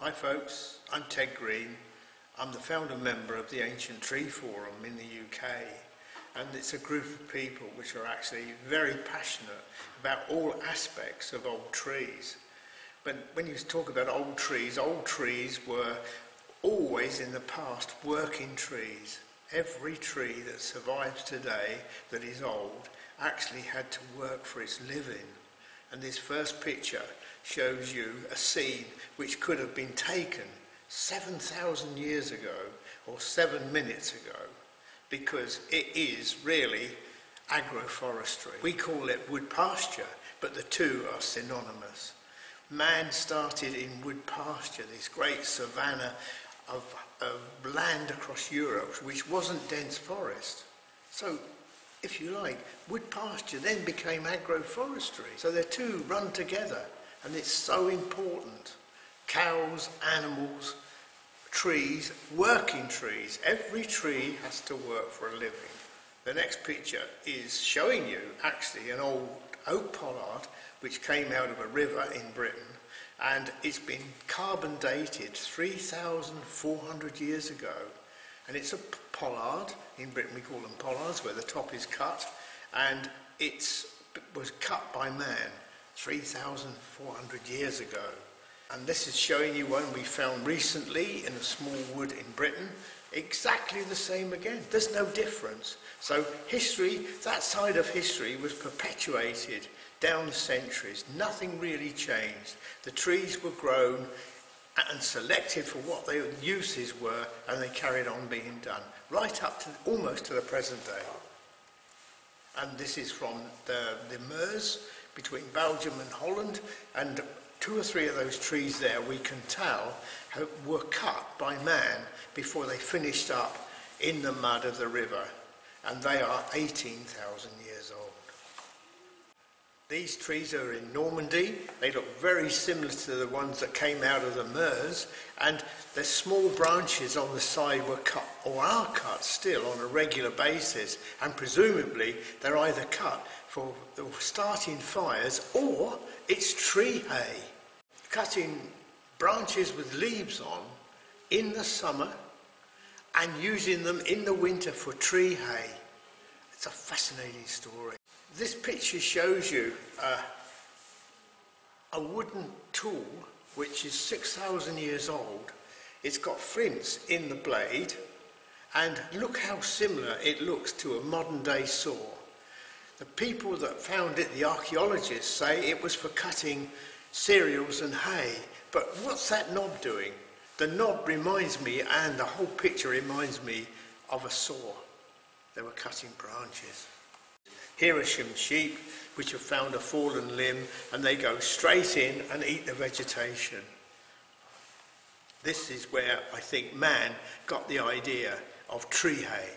Hi folks, I'm Ted Green. I'm the founder member of the Ancient Tree Forum in the UK and it's a group of people which are actually very passionate about all aspects of old trees. But when you talk about old trees, old trees were always in the past working trees. Every tree that survives today that is old actually had to work for its living. And this first picture shows you a scene which could have been taken 7,000 years ago or seven minutes ago because it is really agroforestry. We call it wood pasture, but the two are synonymous. Man started in wood pasture, this great savanna of, of land across Europe, which wasn't dense forest. So, if you like, wood pasture then became agroforestry. So the two run together, and it's so important. Cows, animals, trees, working trees. Every tree has to work for a living. The next picture is showing you actually an old oak pollard which came out of a river in Britain and it's been carbon dated 3,400 years ago. And it's a pollard. In Britain we call them pollards, where the top is cut. And it was cut by man 3,400 years ago. And this is showing you one we found recently in a small wood in Britain. Exactly the same again. There's no difference. So history, that side of history was perpetuated down the centuries. Nothing really changed. The trees were grown and selected for what their uses were and they carried on being done right up to almost to the present day. And this is from the, the Meuse between Belgium and Holland and two or three of those trees there we can tell were cut by man before they finished up in the mud of the river and they are 18,000 years old. These trees are in Normandy. They look very similar to the ones that came out of the Meuse and the small branches on the side were cut or are cut still on a regular basis and presumably they're either cut for starting fires or it's tree hay. Cutting branches with leaves on in the summer and using them in the winter for tree hay. It's a fascinating story. This picture shows you uh, a wooden tool which is 6,000 years old. It's got flints in the blade and look how similar it looks to a modern day saw. The people that found it, the archaeologists, say it was for cutting cereals and hay. But what's that knob doing? The knob reminds me, and the whole picture reminds me of a saw. They were cutting branches. Here are some sheep which have found a fallen limb and they go straight in and eat the vegetation. This is where I think man got the idea of tree hay.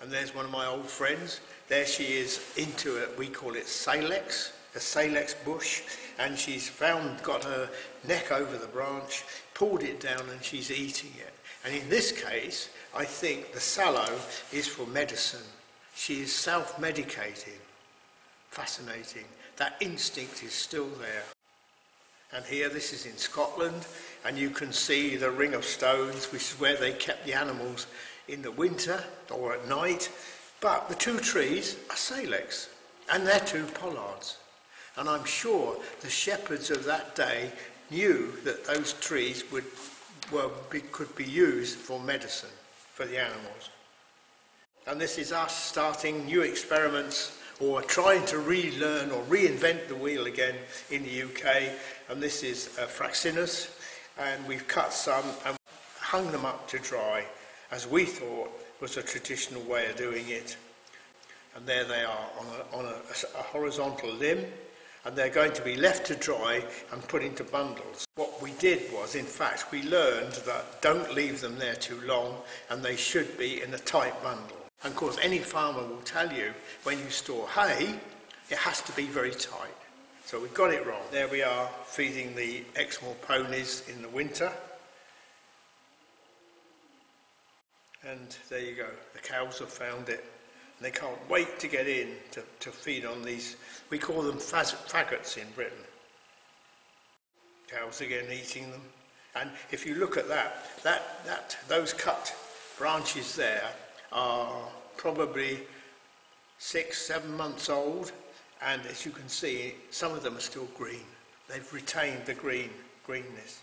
And there's one of my old friends. There she is into it, we call it Salix, a Salix bush. And she's found, got her neck over the branch, pulled it down and she's eating it. And in this case, I think the sallow is for medicine. She is self-medicating. Fascinating. That instinct is still there. And here, this is in Scotland, and you can see the ring of stones, which is where they kept the animals in the winter or at night. But the two trees are salix, and they're two pollards. And I'm sure the shepherds of that day knew that those trees would, were, could be used for medicine for the animals. And this is us starting new experiments or trying to relearn or reinvent the wheel again in the UK. And this is uh, Fraxinus, and we've cut some and hung them up to dry, as we thought was a traditional way of doing it. And there they are on a, on a, a horizontal limb, and they're going to be left to dry and put into bundles. What we did was, in fact, we learned that don't leave them there too long, and they should be in a tight bundle. And of course, any farmer will tell you when you store hay, it has to be very tight. So we got it wrong. There we are feeding the Exmoor ponies in the winter. And there you go, the cows have found it. And they can't wait to get in to, to feed on these, we call them faggots in Britain. Cows again eating them. And if you look at that, that, that those cut branches there are probably six, seven months old, and as you can see, some of them are still green. They've retained the green greenness.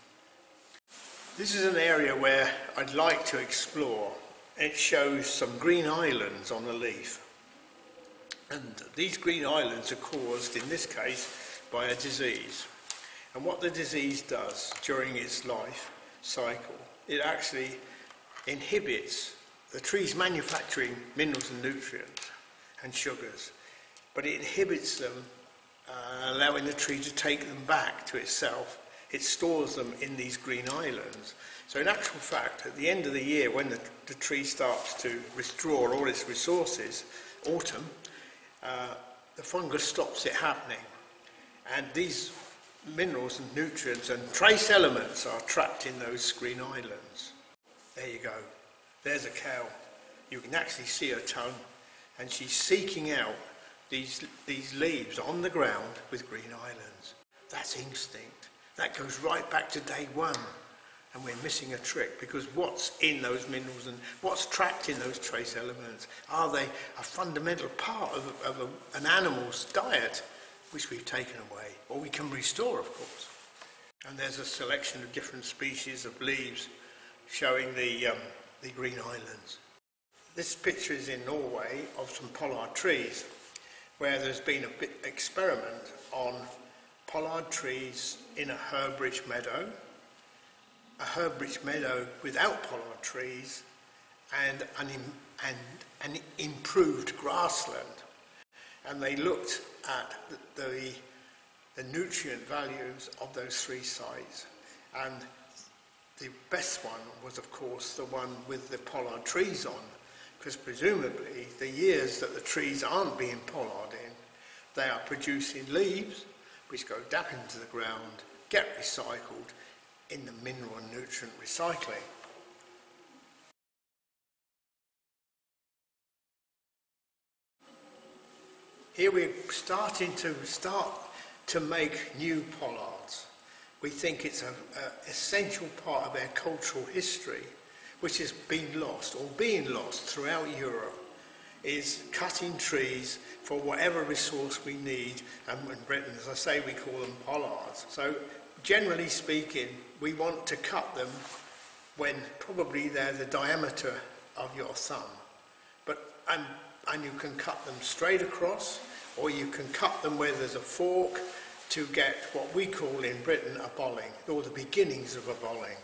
This is an area where I'd like to explore. It shows some green islands on the leaf. And these green islands are caused, in this case, by a disease. And what the disease does during its life cycle, it actually inhibits the tree's manufacturing minerals and nutrients and sugars, but it inhibits them, uh, allowing the tree to take them back to itself. It stores them in these green islands. So in actual fact, at the end of the year, when the, the tree starts to withdraw all its resources, autumn, uh, the fungus stops it happening. And these minerals and nutrients and trace elements are trapped in those green islands. There you go. There's a cow. You can actually see her tongue, and she's seeking out these, these leaves on the ground with green islands. That's instinct. That goes right back to day one. And we're missing a trick because what's in those minerals and what's trapped in those trace elements? Are they a fundamental part of, of a, an animal's diet? Which we've taken away, or we can restore, of course. And there's a selection of different species of leaves showing the, um, the green islands. This picture is in Norway of some pollard trees, where there's been a bit experiment on pollard trees in a herbage meadow, a herbage meadow without pollard trees, and an, and an improved grassland. And they looked at the, the, the nutrient values of those three sites. And the best one was, of course, the one with the pollard trees on, because presumably the years that the trees aren't being pollard in, they are producing leaves which go down into the ground, get recycled in the mineral and nutrient recycling. Here we're starting to start to make new pollards. We think it's an essential part of our cultural history, which has been lost or being lost throughout Europe, is cutting trees for whatever resource we need. And in Britain, as I say, we call them pollards. So generally speaking, we want to cut them when probably they're the diameter of your thumb. But, and and you can cut them straight across or you can cut them where there's a fork to get what we call in Britain a bolling, or the beginnings of a bolling.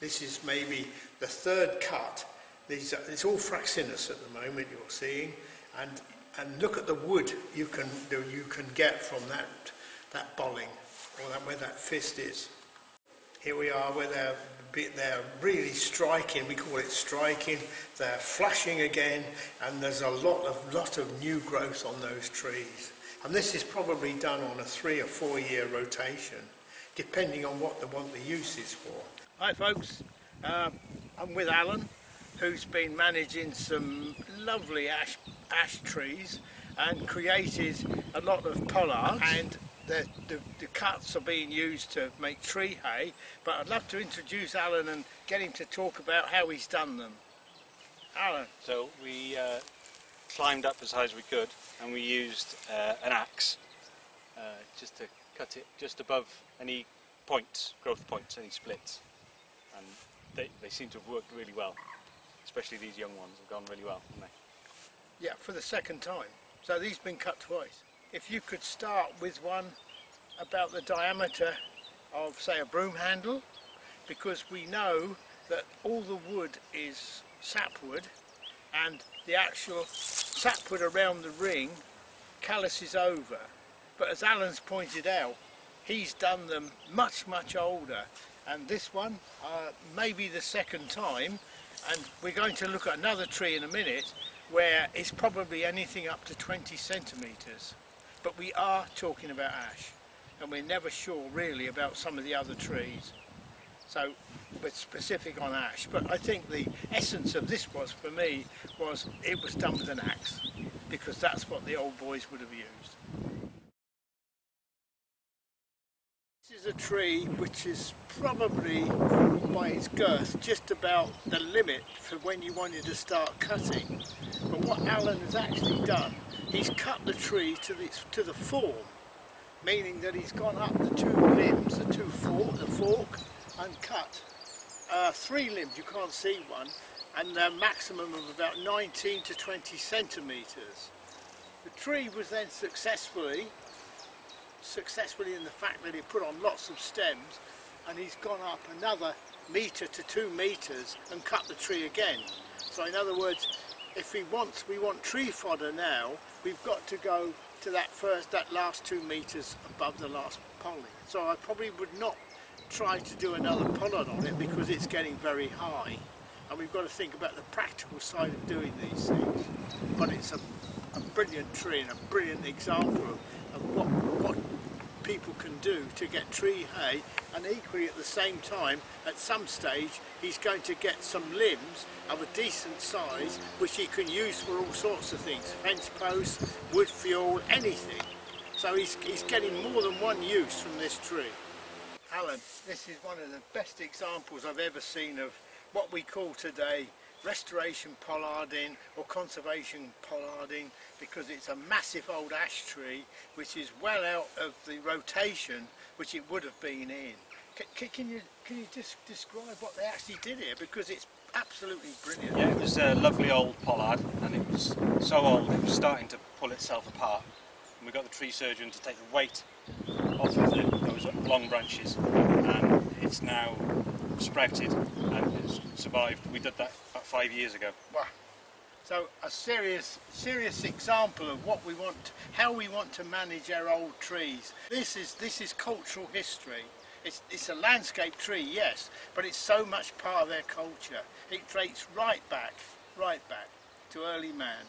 This is maybe the third cut. These are, it's all fraxinus at the moment you're seeing, and and look at the wood you can you can get from that that bolling, or that, where that fist is. Here we are where they're they're really striking. We call it striking. They're flashing again, and there's a lot of lot of new growth on those trees. And this is probably done on a three or four year rotation, depending on what they want the use is for. Hi, folks. Uh, I'm with Alan, who's been managing some lovely ash ash trees and created a lot of pollards and the, the, the, cuts are being used to make tree hay, but I'd love to introduce Alan and get him to talk about how he's done them. Alan. So we uh, climbed up as high as we could and we used uh, an axe uh, just to cut it just above any points, growth points, any splits. And they, they seem to have worked really well, especially these young ones have gone really well, haven't they? Yeah, for the second time. So these have been cut twice if you could start with one about the diameter of say a broom handle because we know that all the wood is sapwood and the actual sapwood around the ring calluses over but as Alan's pointed out he's done them much much older and this one uh, may be the second time and we're going to look at another tree in a minute where it's probably anything up to 20 centimetres. But we are talking about ash, and we're never sure really about some of the other trees. So we're specific on ash. But I think the essence of this was, for me, was it was done with an axe, because that's what the old boys would have used. A tree which is probably, by its girth, just about the limit for when you wanted to start cutting. But what Alan has actually done, he's cut the tree to the, to the form, meaning that he's gone up the two limbs, the two fork, the fork, and cut uh, three limbs, you can't see one, and a maximum of about 19 to 20 centimetres. The tree was then successfully successfully in the fact that he put on lots of stems and he's gone up another metre to two metres and cut the tree again. So in other words, if we want, we want tree fodder now, we've got to go to that first, that last two metres above the last polling. So I probably would not try to do another pollard on it because it's getting very high. And we've got to think about the practical side of doing these things. But it's a, a brilliant tree and a brilliant example of, of what, what people can do to get tree hay and equally at the same time at some stage he's going to get some limbs of a decent size which he can use for all sorts of things fence posts wood fuel anything. So he's, he's getting more than one use from this tree. Alan this is one of the best examples I've ever seen of what we call today restoration pollarding or conservation pollarding because it's a massive old ash tree which is well out of the rotation which it would have been in. Can, can you can you just describe what they actually did here because it's absolutely brilliant. Yeah, it was a lovely old pollard and it was so old it was starting to pull itself apart. And we got the tree surgeon to take the weight off of the, those long branches and it's now sprouted and it's survived. We did that five years ago. Wow. So a serious, serious example of what we want, how we want to manage our old trees. This is this is cultural history. It's, it's a landscape tree, yes, but it's so much part of their culture. It dates right back, right back to early man.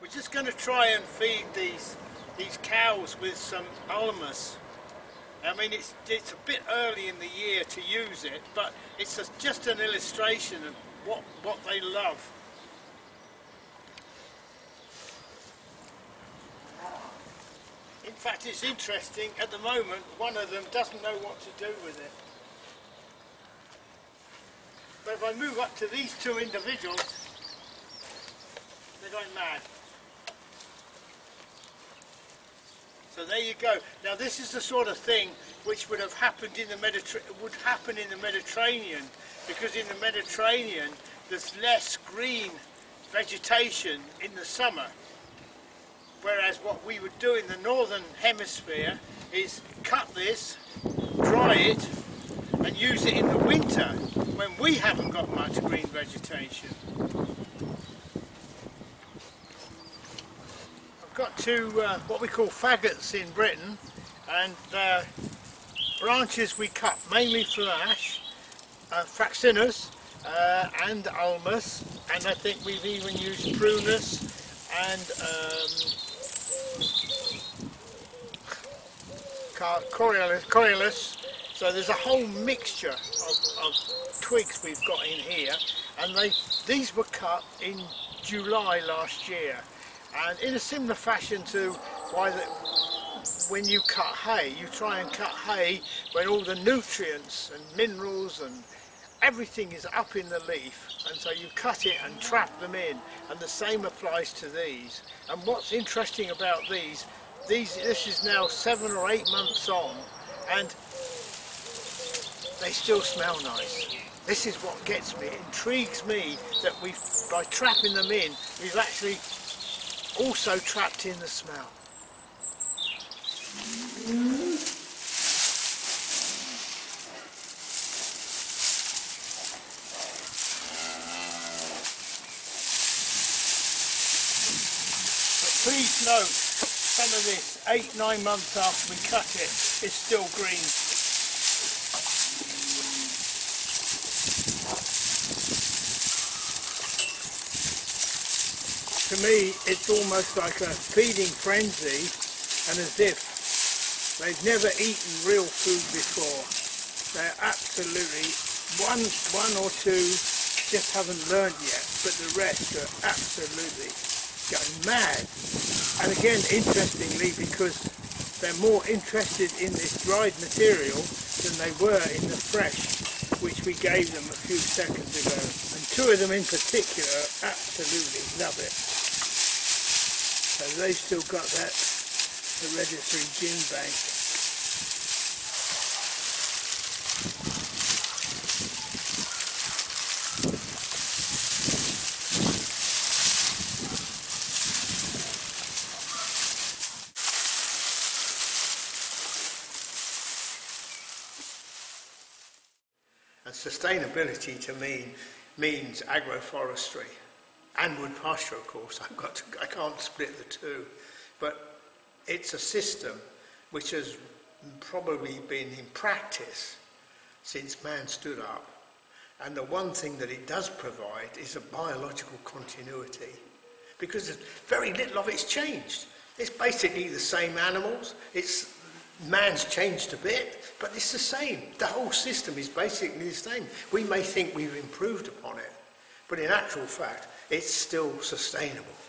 We're just going to try and feed these these cows with some ulmus. I mean, it's, it's a bit early in the year to use it, but it's a, just an illustration of what, what they love. In fact, it's interesting, at the moment, one of them doesn't know what to do with it. But if I move up to these two individuals, they're going mad. So there you go. Now this is the sort of thing which would have happened in the Mediterranean, would happen in the Mediterranean, because in the Mediterranean there's less green vegetation in the summer. Whereas what we would do in the northern hemisphere is cut this, dry it, and use it in the winter when we haven't got much green vegetation. Got two uh, what we call faggots in Britain and uh, branches we cut mainly from ash, uh, fraxinus uh, and ulmus and I think we've even used prunus and um, corylus, corylus. So there's a whole mixture of, of twigs we've got in here and they these were cut in July last year and in a similar fashion to why the, when you cut hay, you try and cut hay when all the nutrients and minerals and everything is up in the leaf and so you cut it and trap them in and the same applies to these. And what's interesting about these these this is now seven or eight months on and they still smell nice. This is what gets me it intrigues me that we've by trapping them in we've actually also trapped in the smell. But please note, some of this, eight, nine months after we cut it, is still green. Me it's almost like a feeding frenzy and as if they've never eaten real food before. They're absolutely, one, one or two just haven't learned yet, but the rest are absolutely going mad. And again, interestingly, because they're more interested in this dried material than they were in the fresh, which we gave them a few seconds ago. And two of them in particular absolutely love it. So they've still got that hereditary gene bank. And sustainability to me means agroforestry and wood pasture, of course. I've got to, I can't split the two. But it's a system which has probably been in practice since man stood up. And the one thing that it does provide is a biological continuity. Because very little of it's changed. It's basically the same animals. It's man's changed a bit, but it's the same. The whole system is basically the same. We may think we've improved upon it, but in actual fact, it's still sustainable.